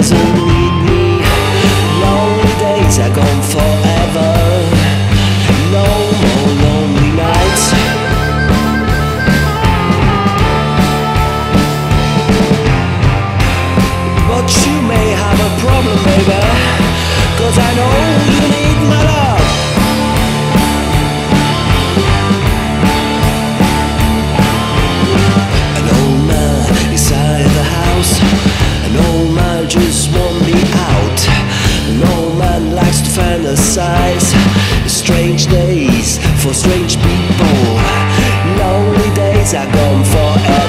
doesn't need me. Lonely days are gone forever. No more lonely nights. But you may have a problem, baby. Strange days for strange people. Lonely days are gone forever.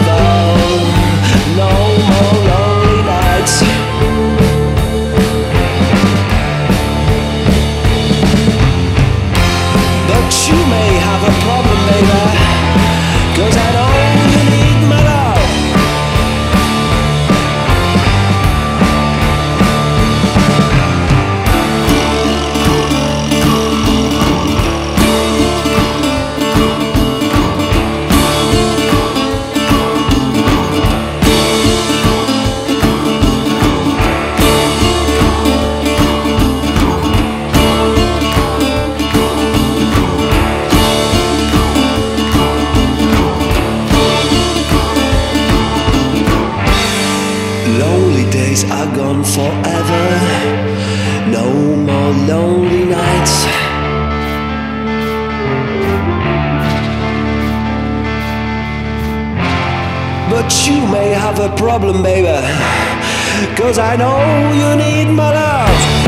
Days are gone forever. No more lonely nights. But you may have a problem, baby. Cause I know you need my love.